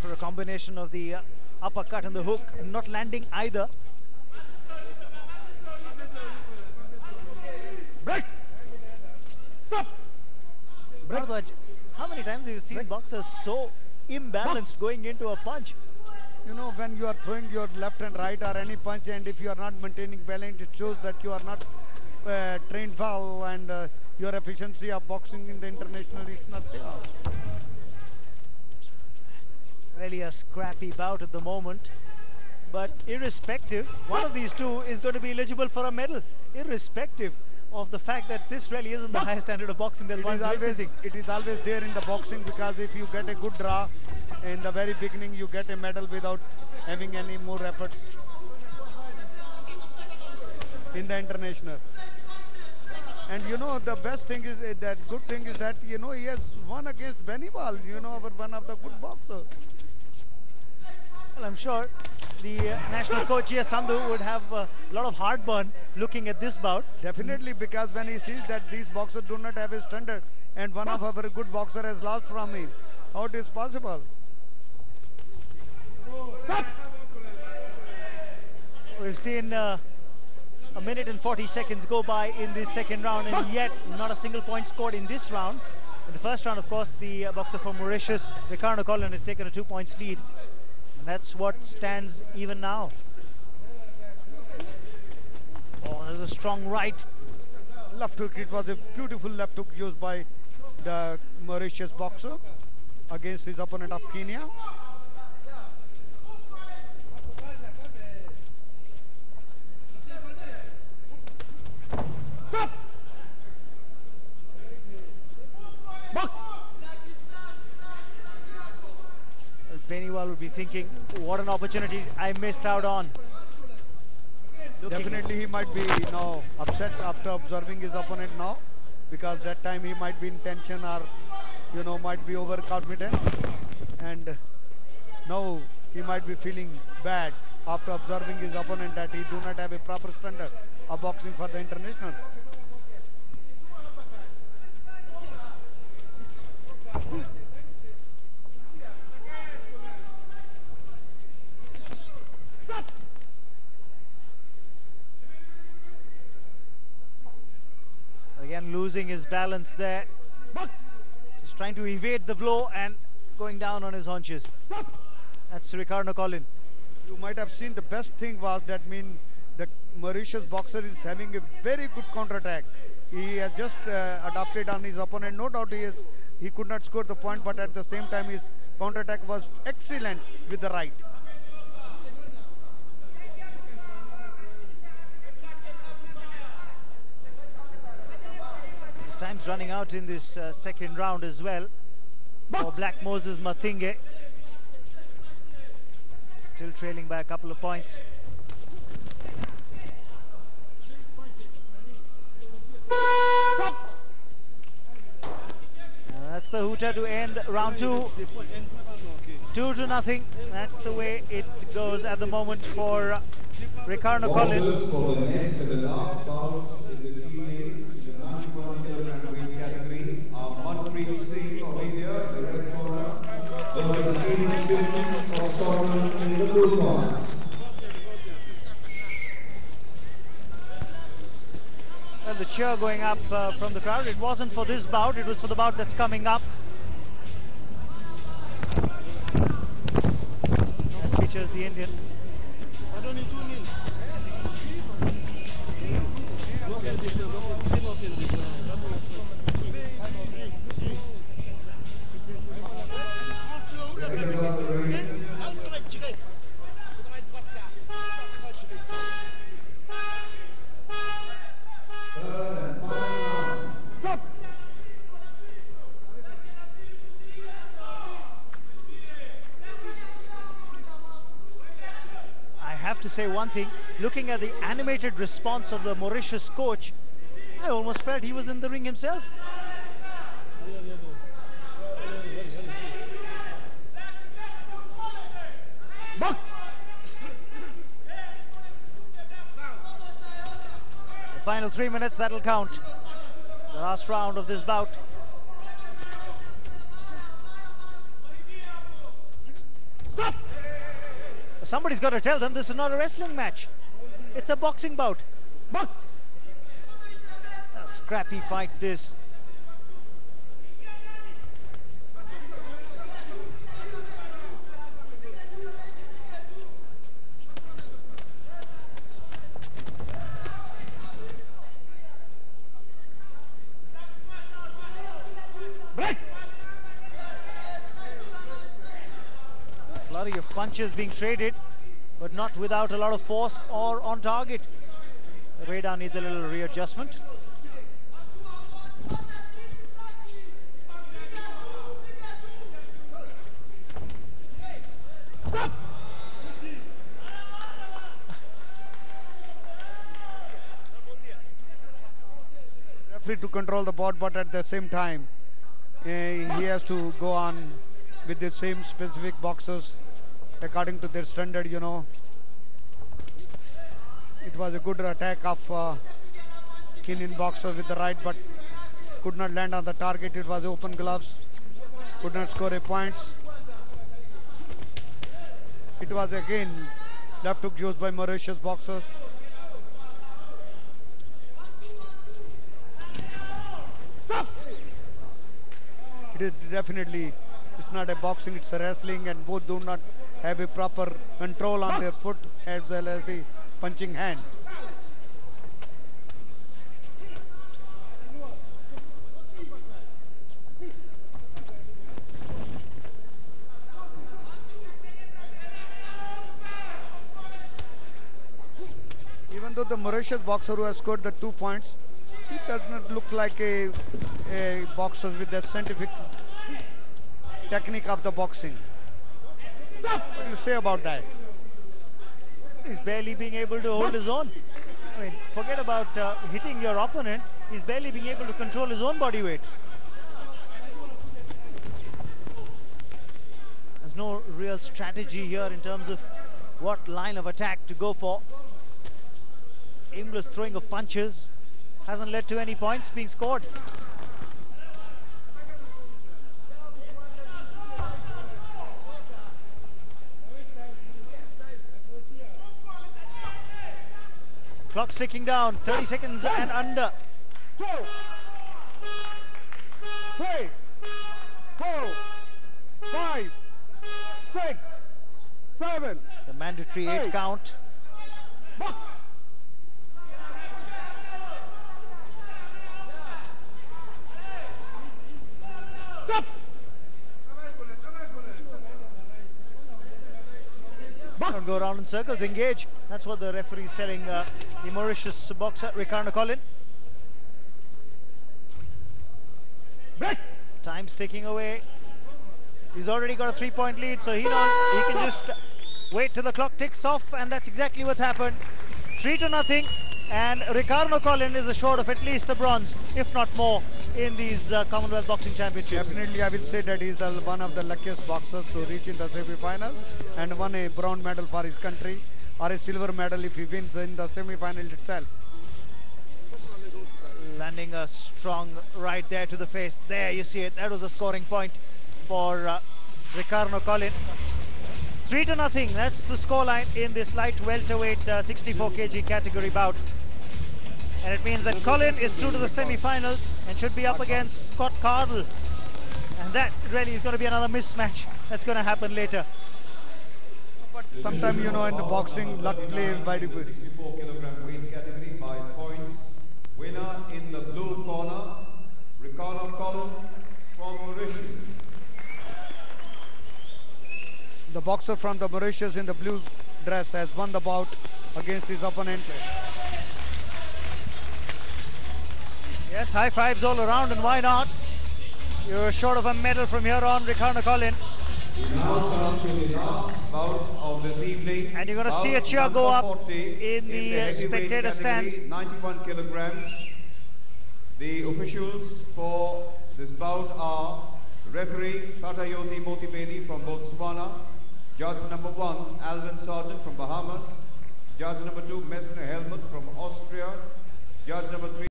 went for a combination of the uh, uppercut and the hook, not landing either. Break! Stop! Bharadwaj, how many times have you seen boxers so imbalanced going into a punch? You know, when you are throwing your left and right or any punch and if you are not maintaining balance, it shows that you are not uh, trained well and uh, your efficiency of boxing in the international is not there. Really a scrappy bout at the moment. But irrespective, one of these two is going to be eligible for a medal, irrespective of the fact that this really isn't the highest standard of boxing that one's always, it is always there in the boxing because if you get a good draw in the very beginning, you get a medal without having any more efforts in the international. And you know, the best thing is uh, that good thing is that, you know, he has won against Beniwal, you know, one of the good boxers. Well, I'm sure the uh, national coach here, Sandhu, would have a lot of heartburn looking at this bout. Definitely, because when he sees that these boxers do not have a standard and one of our good boxer has lost from him, how it is possible? We've seen uh, a minute and 40 seconds go by in this second round, and yet not a single point scored in this round. In the first round, of course, the uh, boxer from Mauritius, Ricardo Collin, had taken a two points lead. That's what stands even now. Oh, there's a strong right. Left hook, it was a beautiful left hook used by the Mauritius boxer against his opponent of Kenya. Stop! Box! Well, Beniwal would be thinking, what an opportunity I missed out on. Looking- Definitely he might be you now upset after observing his opponent now because that time he might be in tension or you know might be overconfident and now he might be feeling bad after observing his opponent that he do not have a proper standard of boxing for the international. Again, losing his balance there. Just trying to evade the blow and going down on his haunches. That's Ricardo Collin. You might have seen the best thing was that mean the Mauritius boxer is having a very good counter-attack. He has just uh, adopted on his opponent. No doubt he is he could not score the point, but at the same time his counter-attack was excellent with the right. Time's running out in this uh, second round as well for Black Moses Mathinge. Still trailing by a couple of points. And that's the hooter to end round two. Two to nothing. That's the way it goes at the moment for uh, Ricardo Collin. Boxers for the next and the last bout in this evening, in the 91 kilogram weight category, are Manpreet Singh of India, in the red corner, versus Stephen Simmons of Well, the cheer going up uh, from the crowd. It wasn't for this bout, it was for the bout that's coming up. That features the Indian. Have to say one thing, looking at the animated response of the Mauritius coach, I almost felt he was in the ring himself. Box! The final three minutes, that'll count. The last round of this bout. Somebody's got to tell them this is not a wrestling match. It's a boxing bout. A scrappy fight this. Flurry of punches being traded, but not without a lot of force or on target. Radar needs a little readjustment. referee to control the board, but at the same time, uh, he has to go on with the same specific boxes according to their standard, you know. It was a good attack of uh, Kenyan boxer with the right, but could not land on the target. It was open gloves, could not score a points. It was again left hook used by Mauritius boxers. Stop. It is definitely, it's not a boxing, it's a wrestling and both do not have a proper control on their foot as well as the punching hand. Even though the Mauritius boxer who has scored the two points, he does not look like a, a boxer with that scientific technique of the boxing. What do you say about that? He's barely being able to hold his own. I mean, forget about uh, hitting your opponent. He's barely being able to control his own body weight. There's no real strategy here in terms of what line of attack to go for. Aimless throwing of punches hasn't led to any points being scored. Clock's ticking down, 30 seconds and under. two, three, four, five, six, seven, The mandatory eight Hey. count. box. Stop. Don't go around in circles, engage. That's what the referee is telling uh, the Mauritius boxer, Ricardo Collin. Break. Time's ticking away. He's already got a three-point lead, so he knows he can just wait till the clock ticks off, and that's exactly what's happened. Three to nothing, and Ricardo Collin is assured of at least a bronze, if not more, in these uh, Commonwealth Boxing Championships. Definitely, I will say that he is the, one of the luckiest boxers to reach in the semi-final and won a bronze medal for his country or a silver medal if he wins in the semi-final itself. Landing a strong right there to the face. There, you see it. That was a scoring point for uh, Ricardo Collin. Three to nothing. That's the scoreline in this light welterweight uh, 64 kg category bout. And it means that Colin is through to the semi-finals and should be up against Scott Cardle. And that really is going to be another mismatch that's going to happen later. But sometimes, you know, in the boxing, luck play very good. 64 kilogram weight category by points. Winner in the blue corner, Ricardo Collin from Mauritius. The boxer from the Mauritius in the blue dress has won the bout against his opponent. Yes, high fives all around, and why not? You're short of a medal from here on, Ricardo Collin. To the evening. And you're gonna see a cheer go up 40 in the, uh, heavyweight spectator stands. 91 kilograms. The officials for this bout are referee Patayoti Motipedi from Botswana, judge number one Alvin Sargent from Bahamas, judge number two Messner Helmut from Austria, judge number three